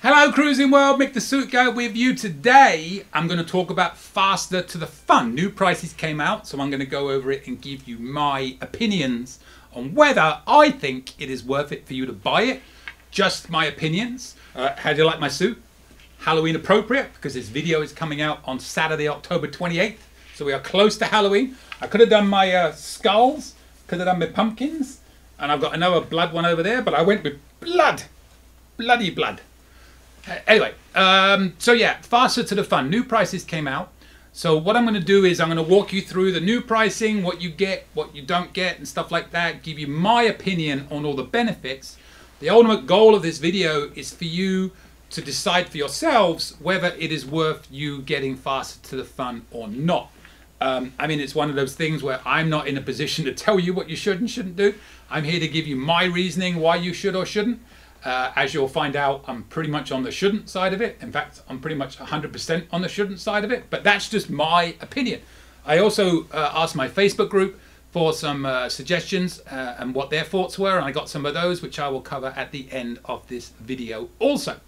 Hello, Cruising World. Mick the Suit Guy with you today. I'm going to talk about Faster to the Fun. New prices came out, so I'm going to go over it and give you my opinions on whether I think it is worth it for you to buy it. Just my opinions. Uh, how do you like my suit? Halloween appropriate because this video is coming out on Saturday, October 28th. So we are close to Halloween. I could have done my uh, skulls, could have done my pumpkins, and I've got another blood one over there, but I went with blood. Bloody blood. Anyway, um, so yeah, faster to the fun. New prices came out. So what I'm going to do is I'm going to walk you through the new pricing, what you get, what you don't get, and stuff like that. Give you my opinion on all the benefits. The ultimate goal of this video is for you to decide for yourselves whether it is worth you getting faster to the fun or not. Um, I mean, it's one of those things where I'm not in a position to tell you what you should and shouldn't do. I'm here to give you my reasoning why you should or shouldn't. Uh, as you'll find out, I'm pretty much on the shouldn't side of it. In fact, I'm pretty much 100% on the shouldn't side of it, but that's just my opinion. I also uh, asked my Facebook group for some uh, suggestions uh, and what their thoughts were, and I got some of those, which I will cover at the end of this video also.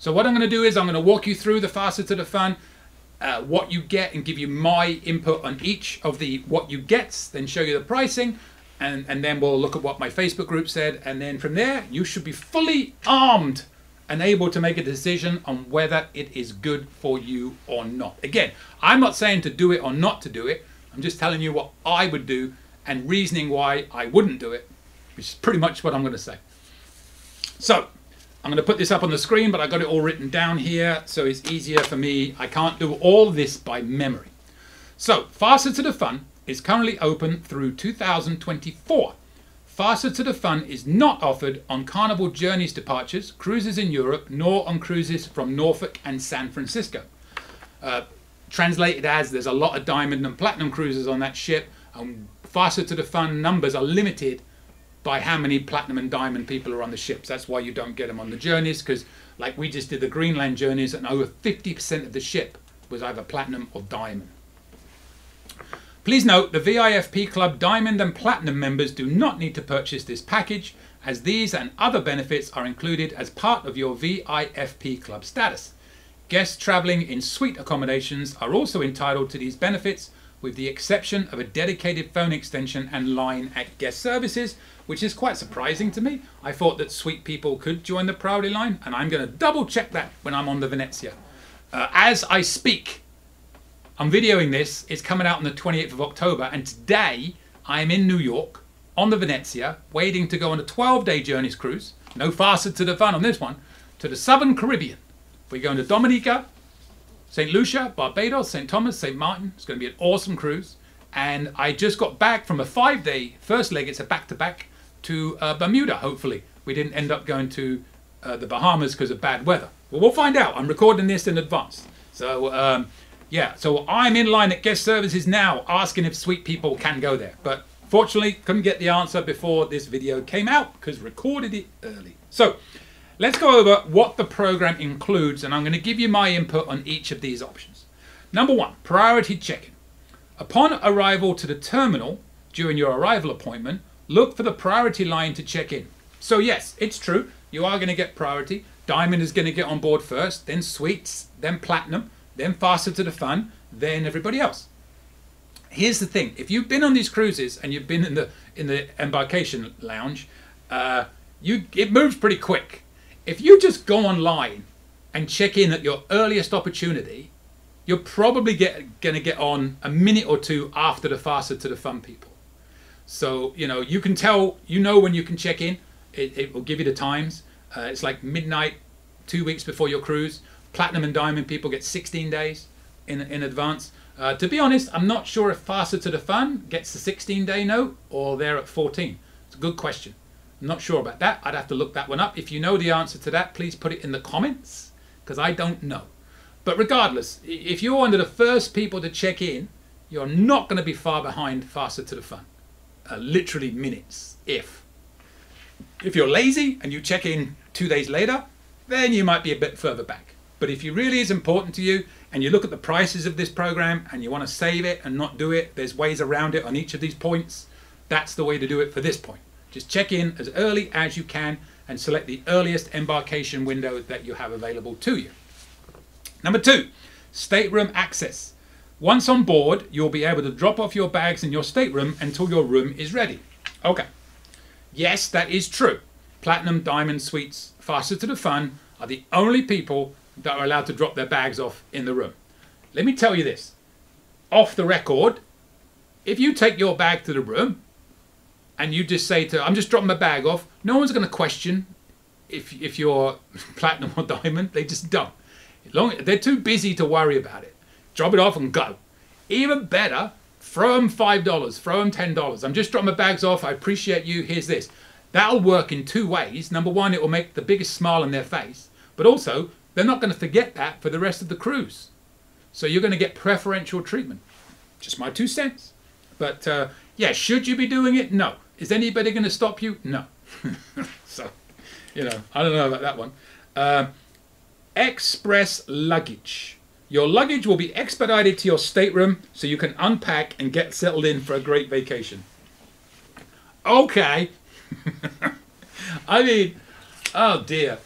So what I'm going to do is I'm going to walk you through the faster to the fun, uh, what you get, and give you my input on each of the what you gets, then show you the pricing, and, and then we'll look at what my Facebook group said. And then from there, you should be fully armed and able to make a decision on whether it is good for you or not. Again, I'm not saying to do it or not to do it. I'm just telling you what I would do and reasoning why I wouldn't do it, which is pretty much what I'm going to say. So, I'm going to put this up on the screen, but I got it all written down here, so it's easier for me. I can't do all this by memory. So, Faster to the Fun is currently open through 2024. Faster to the Fun is not offered on Carnival Journeys departures, cruises in Europe, nor on cruises from Norfolk and San Francisco. Uh, translated as there's a lot of diamond and platinum cruises on that ship, and Faster to the Fun numbers are limited by how many platinum and diamond people are on the ships. That's why you don't get them on the journeys, because like we just did the Greenland journeys, and over 50% of the ship was either platinum or diamond. Please note the VIFP Club Diamond and Platinum members do not need to purchase this package as these and other benefits are included as part of your VIFP Club status. Guests travelling in suite accommodations are also entitled to these benefits with the exception of a dedicated phone extension and line at guest services, which is quite surprising to me. I thought that suite people could join the priority line, and I'm going to double check that when I'm on the Venezia. Uh, as I speak, I'm videoing this. It's coming out on the 28th of October, and today I am in New York on the Venezia, waiting to go on a 12-day journeys cruise. No faster to the fun on this one, to the Southern Caribbean. We're going to Dominica, St. Lucia, Barbados, St. Thomas, St. Martin. It's going to be an awesome cruise. And I just got back from a five-day first leg. It's a back-to-back to uh, Bermuda. Hopefully, we didn't end up going to uh, the Bahamas because of bad weather. Well, we'll find out. I'm recording this in advance, so. Um, yeah, so I'm in line at guest services now asking if suite people can go there. But fortunately, couldn't get the answer before this video came out because recorded it early. So let's go over what the program includes and I'm going to give you my input on each of these options. Number one, priority check-in. Upon arrival to the terminal during your arrival appointment, look for the priority line to check in. So yes, it's true, you are going to get priority. Diamond is going to get on board first, then Suites, then Platinum, then faster to the fun than everybody else. Here's the thing: if you've been on these cruises and you've been in the in the embarkation lounge, uh, you it moves pretty quick. If you just go online and check in at your earliest opportunity, you're probably get, gonna get on a minute or two after the faster to the fun people. So you know you can tell you know when you can check in. It, it will give you the times. Uh, it's like midnight, two weeks before your cruise. Platinum and Diamond people get 16 days in, in advance. Uh, to be honest, I'm not sure if Faster to the Fun gets the 16 day note or they're at 14. It's a good question. I'm not sure about that. I'd have to look that one up. If you know the answer to that, please put it in the comments because I don't know. But regardless, if you're one of the first people to check in, you're not going to be far behind Faster to the Fun. Uh, literally minutes, if. If you're lazy and you check in two days later, then you might be a bit further back. But if it really is important to you and you look at the prices of this program and you want to save it and not do it, there's ways around it on each of these points. That's the way to do it for this point. Just check in as early as you can and select the earliest embarkation window that you have available to you. Number two, stateroom access. Once on board, you'll be able to drop off your bags in your stateroom until your room is ready. Okay. Yes, that is true. Platinum Diamond Suites, faster to the fun, are the only people that are allowed to drop their bags off in the room. Let me tell you this off the record, if you take your bag to the room and you just say to, I'm just dropping my bag off, no one's going to question if, if you're platinum or diamond. They just don't. Long, they're too busy to worry about it. Drop it off and go. Even better, throw them $5, throw them $10. I'm just dropping my bags off. I appreciate you. Here's this. That'll work in two ways. Number one, it will make the biggest smile on their face, but also they're not going to forget that for the rest of the cruise. So you're going to get preferential treatment. Just my two cents. But uh, yeah, should you be doing it? No. Is anybody going to stop you? No. so, you know, I don't know about that one. Uh, express luggage. Your luggage will be expedited to your stateroom so you can unpack and get settled in for a great vacation. Okay. I mean, oh dear.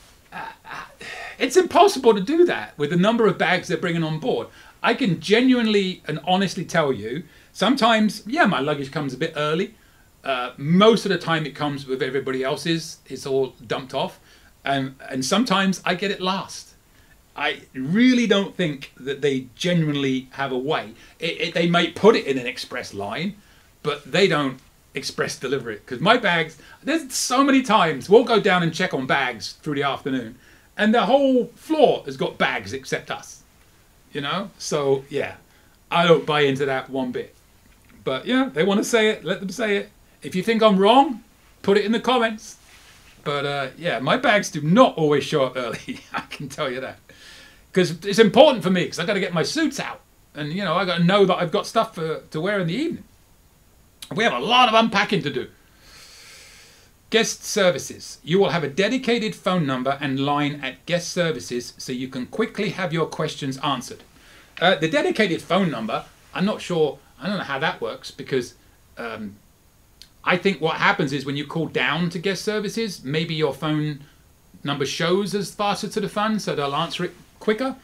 It's impossible to do that with the number of bags they're bringing on board. I can genuinely and honestly tell you, sometimes, yeah, my luggage comes a bit early. Uh, most of the time, it comes with everybody else's. It's all dumped off, and and sometimes I get it last. I really don't think that they genuinely have a way. It, it, they may put it in an express line, but they don't express deliver it. Because my bags, there's so many times we'll go down and check on bags through the afternoon, and the whole floor has got bags except us. You know? So, yeah, I don't buy into that one bit. But yeah, they want to say it, let them say it. If you think I'm wrong, put it in the comments. But uh, yeah, my bags do not always show up early. I can tell you that because it's important for me because I've got to get my suits out, and you know I got to know that I've got stuff for, to wear in the evening. We have a lot of unpacking to do. Guest services. You will have a dedicated phone number and line at guest services so you can quickly have your questions answered. Uh, the dedicated phone number, I'm not sure, I don't know how that works because um, I think what happens is when you call down to guest services, maybe your phone number shows as faster to the fun, so they'll answer it quicker.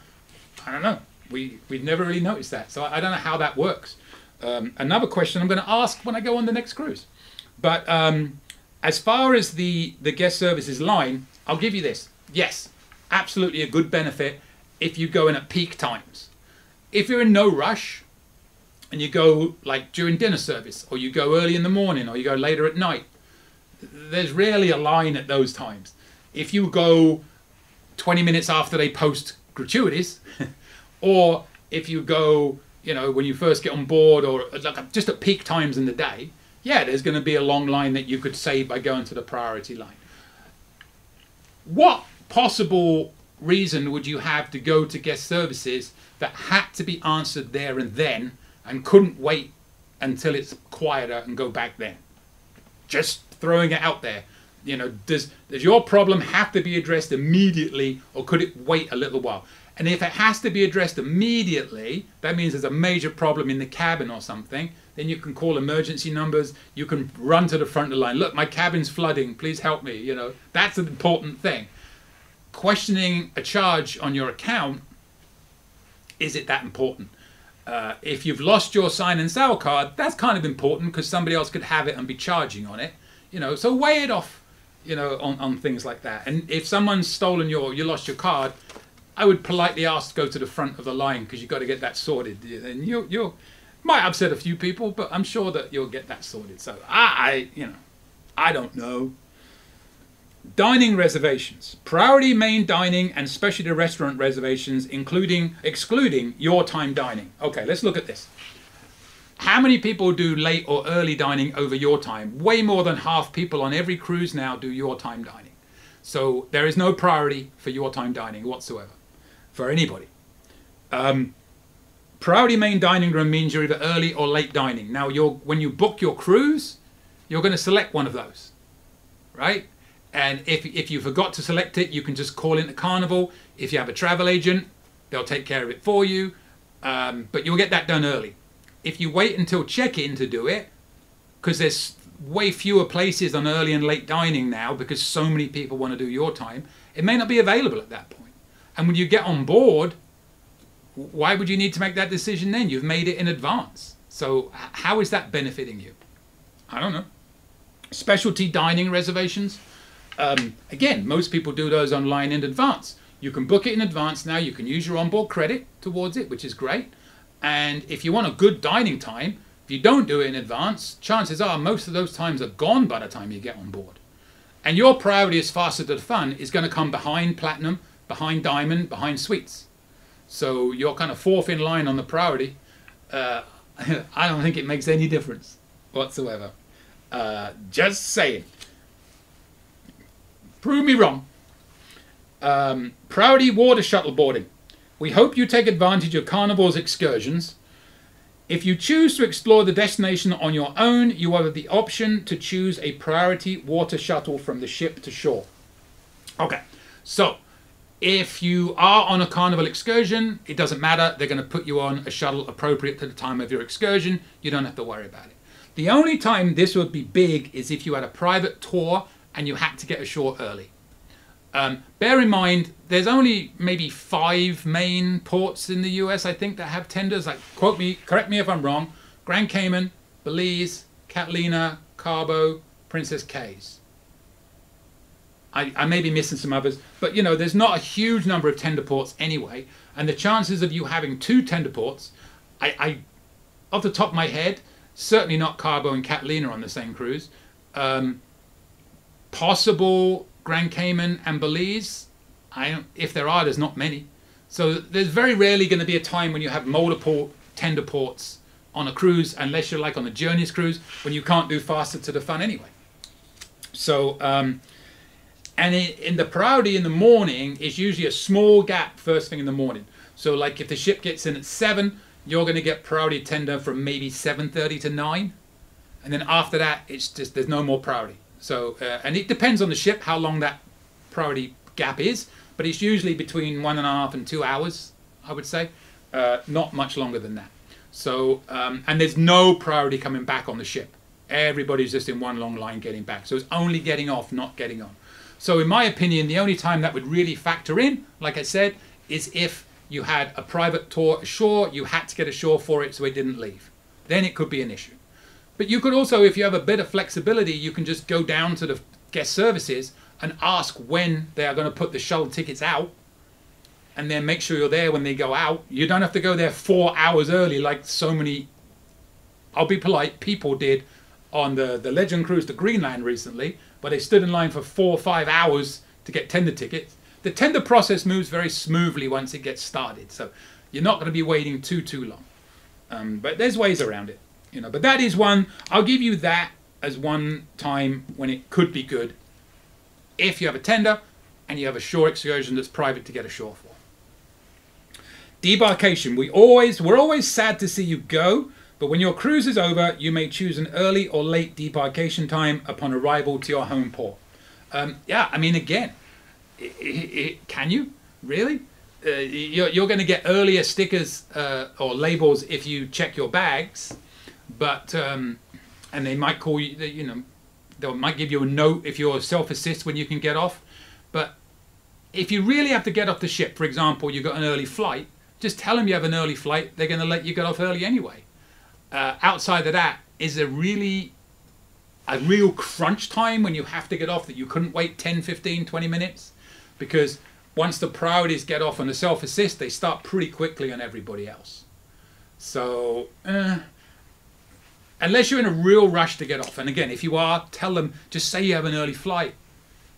I don't know. We we've never really noticed that, so I, I don't know how that works. Um, another question I'm going to ask when I go on the next cruise. But um, as far as the the guest services line, I'll give you this. Yes, absolutely a good benefit if you go in at peak times. If you're in no rush and you go like during dinner service, or you go early in the morning, or you go later at night, there's rarely a line at those times. If you go 20 minutes after they post gratuities, or if you go, you know, when you first get on board, or like just at peak times in the day, yeah, there's going to be a long line that you could save by going to the priority line. What possible reason would you have to go to guest services that had to be answered there and then and couldn't wait until it's quieter and go back then? Just throwing it out there. You know, does does your problem have to be addressed immediately, or could it wait a little while? And if it has to be addressed immediately, that means there's a major problem in the cabin or something. Then you can call emergency numbers. You can run to the front of the line. Look, my cabin's flooding. Please help me. You know, that's an important thing. Questioning a charge on your account, is it that important? Uh, if you've lost your sign and sale card, that's kind of important because somebody else could have it and be charging on it. You know, so weigh it off you know, on, on things like that. And if someone's stolen your, you lost your card, I would politely ask to go to the front of the line because you've got to get that sorted. And you you might upset a few people, but I'm sure that you'll get that sorted. So I, you know, I don't know. Dining reservations, priority main dining and specialty restaurant reservations, including excluding your time dining. Okay, let's look at this. How many people do late or early dining over your time? Way more than half people on every cruise now do your time dining. So there is no priority for your time dining whatsoever for anybody. Um, priority main dining room means you're either early or late dining. Now, when you book your cruise, you're going to select one of those, right? And if, if you forgot to select it, you can just call into Carnival. If you have a travel agent, they'll take care of it for you. Um, but you'll get that done early if you wait until check-in to do it, because there's way fewer places on early and late dining now because so many people want to do your time. It may not be available at that point. And when you get on board, why would you need to make that decision then? You've made it in advance. So how is that benefiting you? I don't know. Specialty dining reservations. Um, again, most people do those online in advance. You can book it in advance now. You can use your onboard credit towards it, which is great. And if you want a good dining time, if you don't do it in advance, chances are most of those times are gone by the time you get on board. And your priority as faster to the fun is going to come behind platinum, behind diamond, behind Suites. So you're kind of fourth in line on the priority. Uh, I don't think it makes any difference whatsoever. Uh, just saying. Prove me wrong. Um, priority water shuttle boarding. We hope you take advantage of Carnival's excursions. If you choose to explore the destination on your own, you have the option to choose a priority water shuttle from the ship to shore. Okay, so if you are on a carnival excursion, it doesn't matter. They're going to put you on a shuttle appropriate to the time of your excursion. You don't have to worry about it. The only time this would be big is if you had a private tour and you had to get ashore early. Um, bear in mind, there's only maybe five main ports in the US, I think, that have tenders. Like, quote me, correct me if I'm wrong. Grand Cayman, Belize, Catalina, Cabo, Princess Cays. I, I may be missing some others, but you know, there's not a huge number of tender ports anyway, and the chances of you having two tender ports, I, I off the top of my head, certainly not Cabo and Catalina on the same cruise. Um, possible Grand Cayman and Belize. I if there are, there's not many. So there's very rarely going to be a time when you have multiple tender ports on a cruise, unless you're like on a Journeys cruise, when you can't do faster to the fun anyway. So, um, and in, in the priority in the morning is usually a small gap first thing in the morning. So, like if the ship gets in at seven, you're going to get priority tender from maybe 7:30 to nine, and then after that, it's just there's no more priority. So, uh, and it depends on the ship how long that priority gap is, but it's usually between one and a half and two hours, I would say, uh, not much longer than that. So, um, and there's no priority coming back on the ship. Everybody's just in one long line getting back. So it's only getting off, not getting on. So, in my opinion, the only time that would really factor in, like I said, is if you had a private tour ashore, you had to get ashore for it so it didn't leave. Then it could be an issue. But you could also, if you have a bit of flexibility, you can just go down to the guest services and ask when they are going to put the shuttle tickets out and then make sure you're there when they go out. You don't have to go there four hours early like so many, I'll be polite, people did on the, the Legend Cruise to Greenland recently, where they stood in line for four or five hours to get tender tickets. The tender process moves very smoothly once it gets started, so you're not going to be waiting too, too long. Um, but there's ways around it you know. But that is one. I'll give you that as one time when it could be good, if you have a tender and you have a shore excursion that's private to get ashore for. Debarkation. We always we're always sad to see you go, but when your cruise is over, you may choose an early or late debarkation time upon arrival to your home port. Um, yeah, I mean, again, it, it, can you really? Uh, you're, you're going to get earlier stickers uh, or labels if you check your bags but um, and they might call you, you know, they might give you a note if you're self-assist when you can get off. But if you really have to get off the ship, for example, you've got an early flight, just tell them you have an early flight. They're going to let you get off early anyway. Uh, outside of that, is there really a real crunch time when you have to get off that you couldn't wait 10, 15, 20 minutes? Because once the priorities get off on the self-assist, they start pretty quickly on everybody else. So, uh, unless you're in a real rush to get off. And again, if you are, tell them, just say you have an early flight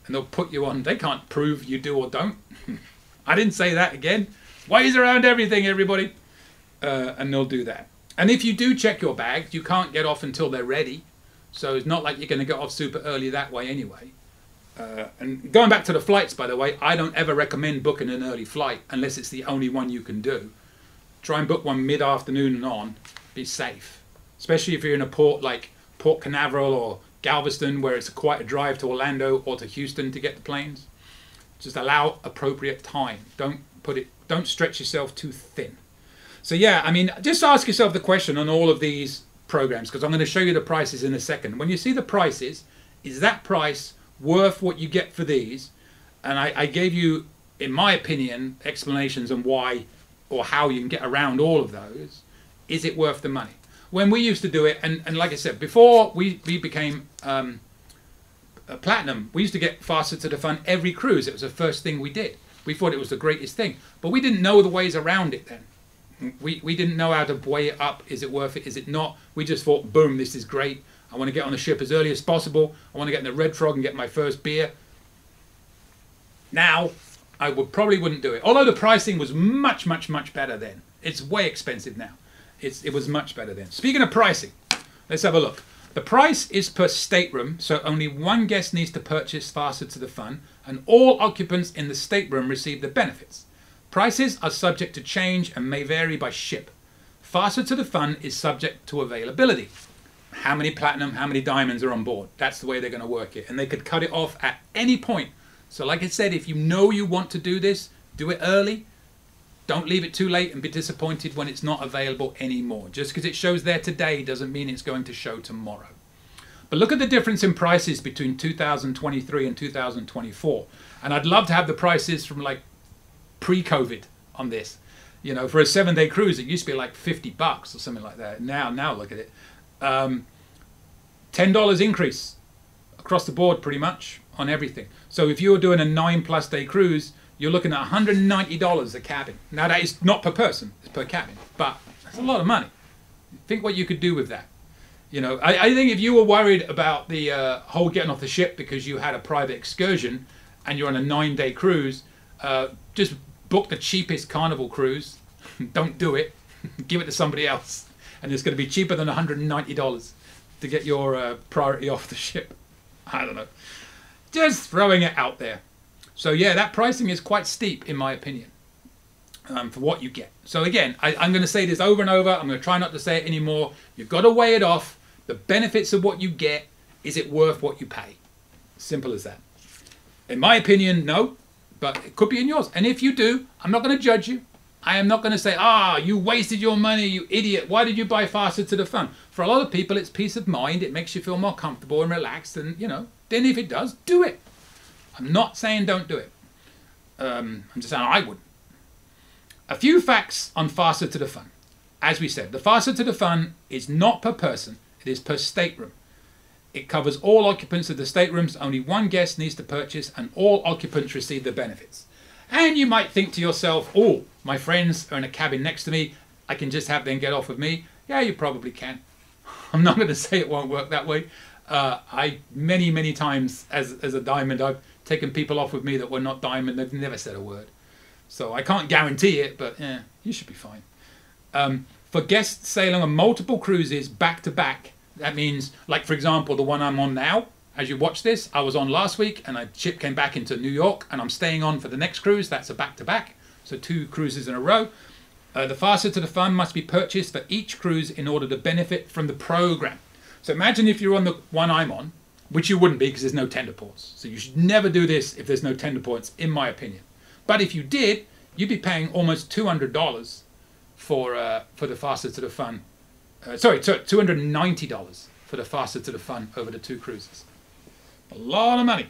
and they'll put you on. They can't prove you do or don't. I didn't say that again. Ways around everything, everybody. Uh, and they'll do that. And if you do check your bags, you can't get off until they're ready. So it's not like you're going to get off super early that way anyway. Uh, and going back to the flights, by the way, I don't ever recommend booking an early flight unless it's the only one you can do. Try and book one mid afternoon and on. Be safe especially if you're in a port like Port Canaveral or Galveston, where it's quite a drive to Orlando or to Houston to get the planes. Just allow appropriate time. Don't put it. Don't stretch yourself too thin. So yeah, I mean, just ask yourself the question on all of these programs because I'm going to show you the prices in a second. When you see the prices, is that price worth what you get for these? And I, I gave you, in my opinion, explanations on why or how you can get around all of those. Is it worth the money? When we used to do it, and, and like I said, before we, we became um, platinum, we used to get faster to the fun every cruise. It was the first thing we did. We thought it was the greatest thing, but we didn't know the ways around it then. We, we didn't know how to weigh it up. Is it worth it? Is it not? We just thought, boom, this is great. I want to get on the ship as early as possible. I want to get in the Red Frog and get my first beer. Now, I would probably wouldn't do it. Although the pricing was much, much, much better then. It's way expensive now. It's, it was much better then. Speaking of pricing, let's have a look. The price is per stateroom, so only one guest needs to purchase faster to the fun, and all occupants in the stateroom receive the benefits. Prices are subject to change and may vary by ship. Faster to the fun is subject to availability. How many platinum, how many diamonds are on board? That's the way they're going to work it. And they could cut it off at any point. So, like I said, if you know you want to do this, do it early. Don't leave it too late and be disappointed when it's not available anymore. Just because it shows there today doesn't mean it's going to show tomorrow. But look at the difference in prices between 2023 and 2024. And I'd love to have the prices from like pre-COVID on this. You know, for a seven-day cruise, it used to be like 50 bucks or something like that. Now, now look at it. Um, $10 increase across the board pretty much on everything. So if you're doing a nine plus day cruise, you're looking at $190 a cabin. Now that is not per person, it's per cabin, but that's a lot of money. Think what you could do with that. You know, I, I think if you were worried about the uh, whole getting off the ship because you had a private excursion and you're on a nine day cruise, uh, just book the cheapest carnival cruise. Don't do it. Give it to somebody else. And it's going to be cheaper than $190 to get your uh, priority off the ship. I don't know. Just throwing it out there. So yeah, that pricing is quite steep in my opinion um, for what you get. So again, I, I'm going to say this over and over. I'm going to try not to say it anymore. You've got to weigh it off. The benefits of what you get, is it worth what you pay? Simple as that. In my opinion, no, but it could be in yours. And if you do, I'm not going to judge you. I am not going to say, ah, you wasted your money, you idiot. Why did you buy faster to the fun? For a lot of people, it's peace of mind. It makes you feel more comfortable and relaxed. And, you know, then if it does, do it. I'm not saying don't do it. Um, I'm just saying I would. A few facts on faster to the fun. As we said, the faster to the fun is not per person, it is per stateroom. It covers all occupants of the staterooms. Only one guest needs to purchase, and all occupants receive the benefits. And you might think to yourself, oh, my friends are in a cabin next to me. I can just have them get off with me. Yeah, you probably can. I'm not going to say it won't work that way. Uh, I many many times as as a diamond, I've taken people off with me that were not diamond. They've never said a word. So I can't guarantee it, but yeah, you should be fine. Um, for guests sailing on multiple cruises back to back, that means, like for example, the one I'm on now. As you watch this, I was on last week, and a ship came back into New York, and I'm staying on for the next cruise. That's a back to back, so two cruises in a row. Uh, the faster to the fun must be purchased for each cruise in order to benefit from the program. So imagine if you're on the one I'm on, which you wouldn't be because there's no tender ports. So you should never do this if there's no tender ports, in my opinion. But if you did, you'd be paying almost $200 for uh, for the faster to the fun. Uh, sorry, $290 for the faster to the fun over the two cruises. A lot of money.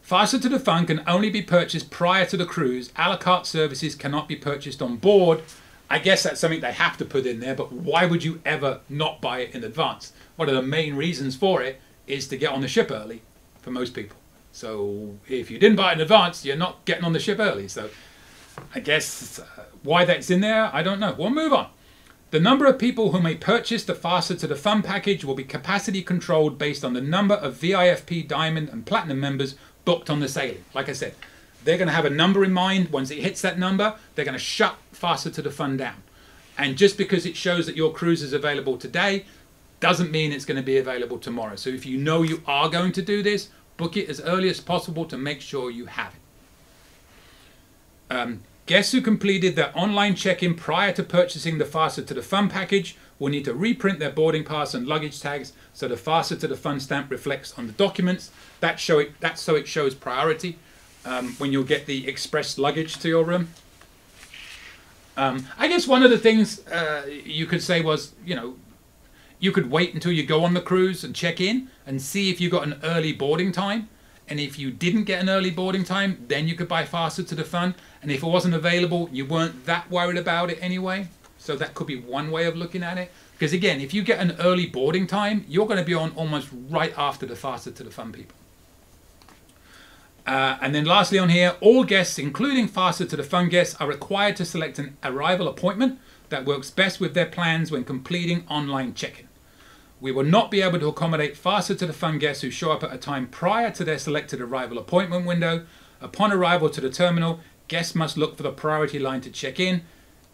Faster to the Fun can only be purchased prior to the cruise. A la carte services cannot be purchased on board I guess that's something they have to put in there, but why would you ever not buy it in advance? One of the main reasons for it is to get on the ship early for most people. So if you didn't buy it in advance, you're not getting on the ship early. So I guess uh, why that's in there, I don't know. We'll move on. The number of people who may purchase the Faster to the Fun package will be capacity controlled based on the number of VIFP Diamond and Platinum members booked on the sailing. Like I said, they're going to have a number in mind. Once it hits that number, they're going to shut faster to the fun down. And just because it shows that your cruise is available today doesn't mean it's going to be available tomorrow. So if you know you are going to do this, book it as early as possible to make sure you have it. Um, guests who completed their online check-in prior to purchasing the Faster to the Fun package will need to reprint their boarding pass and luggage tags so the Faster to the Fun stamp reflects on the documents. That show it, that's so it shows priority um, when you'll get the express luggage to your room. Um, I guess one of the things uh, you could say was, you know, you could wait until you go on the cruise and check in and see if you got an early boarding time. And if you didn't get an early boarding time, then you could buy faster to the fun. And if it wasn't available, you weren't that worried about it anyway. So that could be one way of looking at it. Because again, if you get an early boarding time, you're going to be on almost right after the faster to the fun people. Uh, and then lastly on here, all guests, including faster to the fun guests, are required to select an arrival appointment that works best with their plans when completing online check-in. We will not be able to accommodate faster to the fun guests who show up at a time prior to their selected arrival appointment window. Upon arrival to the terminal, guests must look for the priority line to check in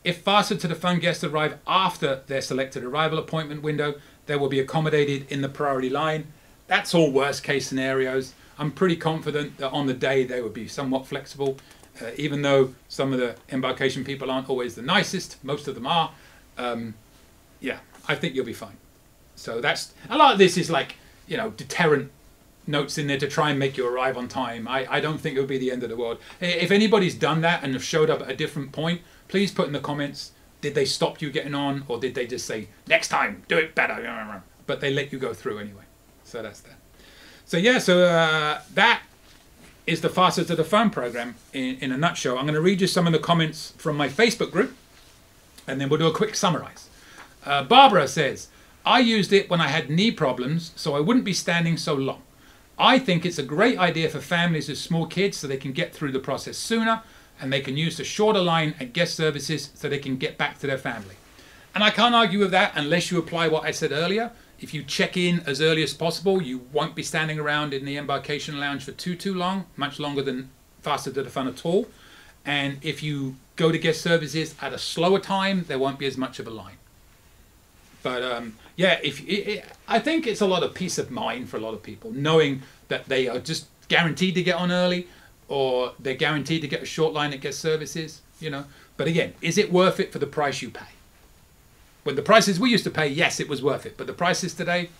if faster to the fun guests arrive after their selected arrival appointment window, they will be accommodated in the priority line. That's all worst case scenarios. I'm pretty confident that on the day they would be somewhat flexible, uh, even though some of the embarkation people aren't always the nicest, most of them are. Um, yeah, I think you'll be fine. So that's a lot of this is like, you know, deterrent notes in there to try and make you arrive on time. I, I don't think it would be the end of the world. If anybody's done that and have showed up at a different point, please put in the comments did they stop you getting on or did they just say next time do it better. But they let you go through anyway. So that's that. So yeah so uh, that is the faster to the fun program in, in a nutshell. I'm going to read you some of the comments from my facebook group and then we'll do a quick summarize. Uh, barbara says i used it when i had knee problems so i wouldn't be standing so long i think it's a great idea for families with small kids so they can get through the process sooner and they can use the shorter line at guest services so they can get back to their family. And I can't argue with that unless you apply what I said earlier. If you check in as early as possible, you won't be standing around in the embarkation lounge for too, too long, much longer than faster to the fun at all. And if you go to guest services at a slower time, there won't be as much of a line. But um, yeah, if it, it, I think it's a lot of peace of mind for a lot of people, knowing that they are just guaranteed to get on early or they're guaranteed to get a short line that gets services, you know. But again, is it worth it for the price you pay? When the prices we used to pay, yes, it was worth it. But the prices today,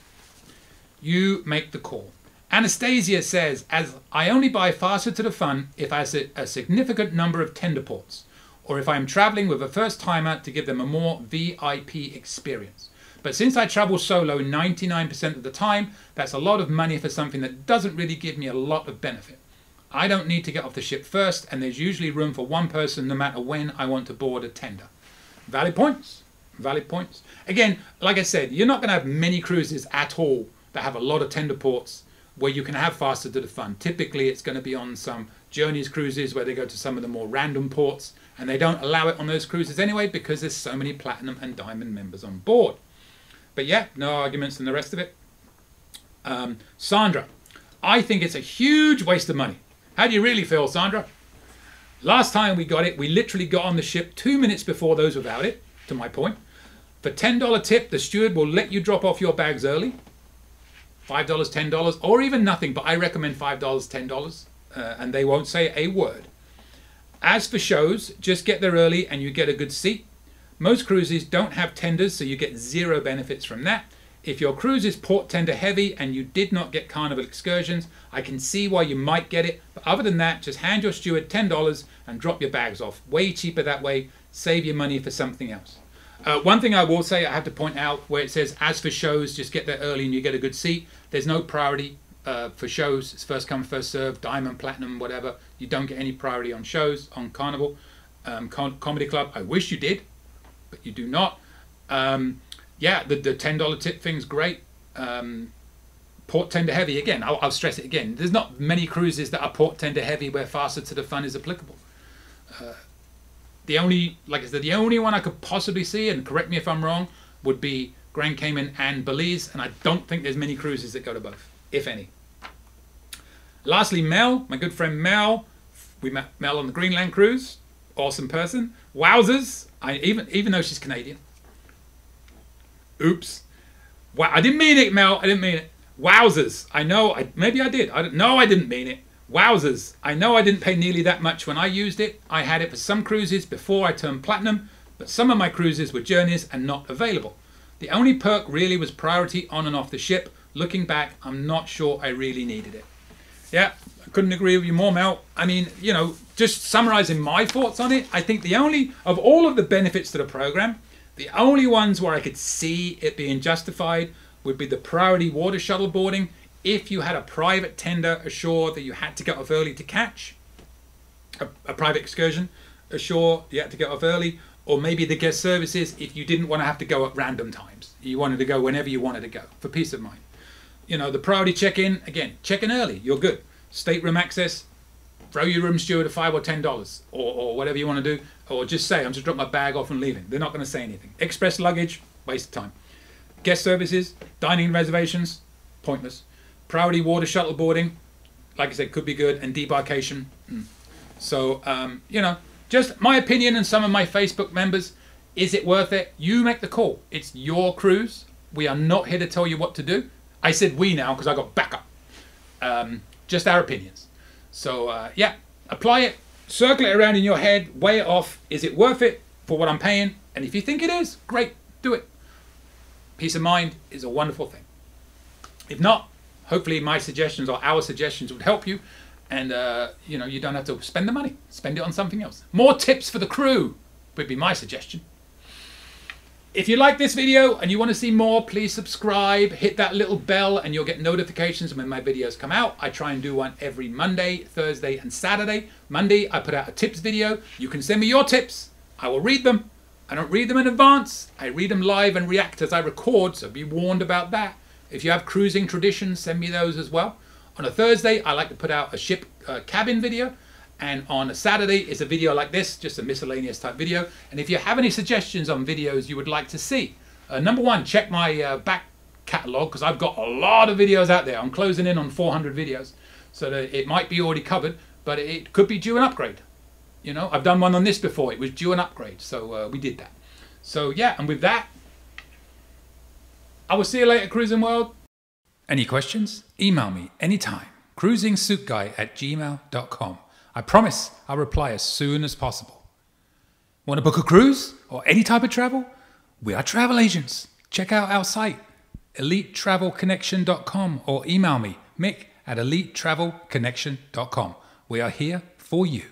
you make the call. Anastasia says, as I only buy faster to the fun if I have a significant number of tender ports, or if I am traveling with a first timer to give them a more VIP experience. But since I travel solo 99% of the time, that's a lot of money for something that doesn't really give me a lot of benefit. I don't need to get off the ship first, and there's usually room for one person no matter when I want to board a tender. Valid points. Valid points. Again, like I said, you're not going to have many cruises at all that have a lot of tender ports where you can have faster to the fun. Typically, it's going to be on some journeys cruises where they go to some of the more random ports, and they don't allow it on those cruises anyway because there's so many platinum and diamond members on board. But yeah, no arguments in the rest of it. Um, Sandra, I think it's a huge waste of money. How do you really feel, Sandra? Last time we got it, we literally got on the ship two minutes before those without it, to my point. For $10 tip, the steward will let you drop off your bags early. $5, $10, or even nothing, but I recommend $5, $10, uh, and they won't say a word. As for shows, just get there early and you get a good seat. Most cruises don't have tenders, so you get zero benefits from that. If your cruise is port tender heavy and you did not get carnival excursions, I can see why you might get it. But other than that, just hand your steward $10 and drop your bags off. Way cheaper that way. Save your money for something else. Uh, one thing I will say, I have to point out where it says, as for shows, just get there early and you get a good seat. There's no priority uh, for shows. It's first come, first serve, diamond, platinum, whatever. You don't get any priority on shows, on Carnival. Um, Com Comedy Club, I wish you did, but you do not. Um, yeah, the, the $10 tip thing's great. Um, port tender heavy, again, I'll, I'll, stress it again. There's not many cruises that are port tender heavy where faster to the fun is applicable. Uh, the only, like I said, the only one I could possibly see, and correct me if I'm wrong, would be Grand Cayman and Belize, and I don't think there's many cruises that go to both, if any. Lastly, Mel, my good friend Mel. We met Mel on the Greenland cruise. Awesome person. Wowzers! I, even even though she's Canadian, Oops. Wow, I didn't mean it, Mel. I didn't mean it. Wowzers. I know. I maybe I did. I don't, no, I didn't mean it. Wowzers. I know I didn't pay nearly that much when I used it. I had it for some cruises before I turned platinum, but some of my cruises were journeys and not available. The only perk really was priority on and off the ship. Looking back, I'm not sure I really needed it. Yeah, I couldn't agree with you more, Mel. I mean, you know, just summarizing my thoughts on it, I think the only, of all of the benefits to the program, The only ones where I could see it being justified would be the priority water shuttle boarding if you had a private tender ashore that you had to get off early to catch, a, a private excursion ashore you had to get off early, or maybe the guest services if you didn't want to have to go at random times. You wanted to go whenever you wanted to go for peace of mind. You know, the priority check-in, again, check in early, you're good. Stateroom access, throw your room steward a five or ten dollars or, or whatever you want to do or just say i'm just dropping my bag off and leaving. They're not going to say anything. Express luggage waste of time. Guest services dining reservations pointless. Priority water shuttle boarding like i said could be good and debarkation mm. so um, you know just my opinion and some of my facebook members is it worth it? You make the call. It's your cruise. We are not here to tell you what to do. I said we now because i got backup. Um, just our opinions so uh, yeah, apply it, circle it around in your head, weigh it off. Is it worth it for what I'm paying? And if you think it is, great, do it. Peace of mind is a wonderful thing. If not, hopefully my suggestions or our suggestions would help you, and uh, you know you don't have to spend the money. Spend it on something else. More tips for the crew would be my suggestion. If you like this video and you want to see more, please subscribe, hit that little bell and you'll get notifications when my videos come out. I try and do one every Monday, Thursday and Saturday. Monday, I put out a tips video. You can send me your tips. I will read them. I don't read them in advance. I read them live and react as I record, so be warned about that. If you have cruising traditions, send me those as well. On a Thursday, I like to put out a ship uh, cabin video and on a Saturday is a video like this, just a miscellaneous type video. And if you have any suggestions on videos you would like to see, uh, number one, check my uh, back catalog because I've got a lot of videos out there. I'm closing in on 400 videos, so it might be already covered, but it could be due an upgrade. You know, I've done one on this before. It was due an upgrade, so uh, we did that. So yeah, and with that, I will see you later, Cruising World. Any questions? Email me anytime. CruisingSuitGuy at gmail.com. I promise I'll reply as soon as possible. Want to book a cruise or any type of travel? We are travel agents. Check out our site, elitetravelconnection.com, or email me, mick at elitetravelconnection.com. We are here for you.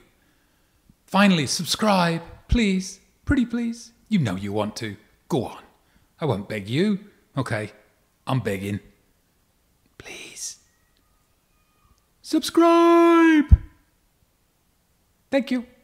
Finally, subscribe, please. Pretty please. You know you want to. Go on. I won't beg you. Okay, I'm begging. Please. Subscribe! Thank you.